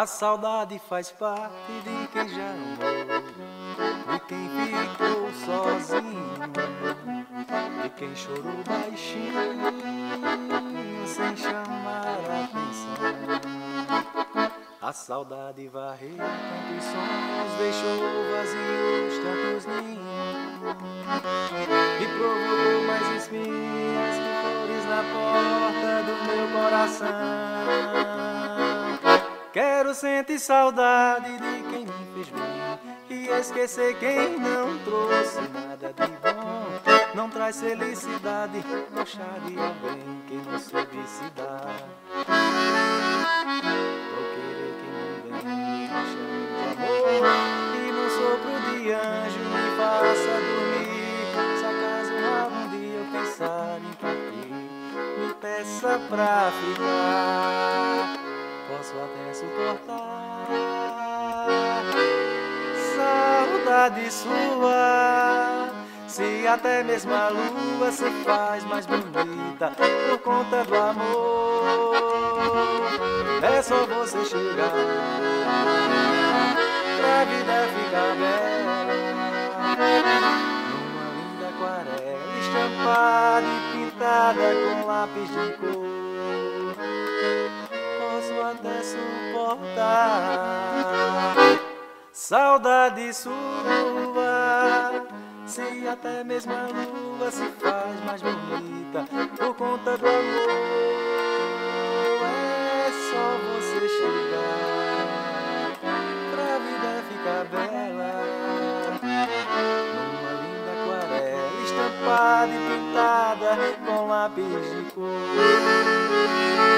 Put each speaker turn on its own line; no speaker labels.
A saudade faz parte de quem já amou, de quem ficou sozinho, de quem chorou baixinho, sem chamar atenção. A saudade varreu tantos sonhos, deixou vazios tantos ninhos, e provocou mais espinhas que flores na porta do meu coração. Quero sentir saudade de quem me fez bem e esquecer quem não trouxe nada de bom. Não traz felicidade, gostar de alguém que não soube se dar. Vou querer que vem, me chame de amor e num sopro de anjo me faça dormir. Se acaso algum dia eu pensar em partir, me peça pra ficar Saudade sua, se até mesmo a lua se faz mais bonita por conta do amor. É só você chegar pra vida ficar bela. Numa linda aquarela estampada e pintada com lápis de cor até suportar. Saudade sua, se até mesmo a lua se faz mais bonita por conta do amor. É só você chegar pra vida ficar bela. Numa linda aquarela estampada e pintada com lápis de cor.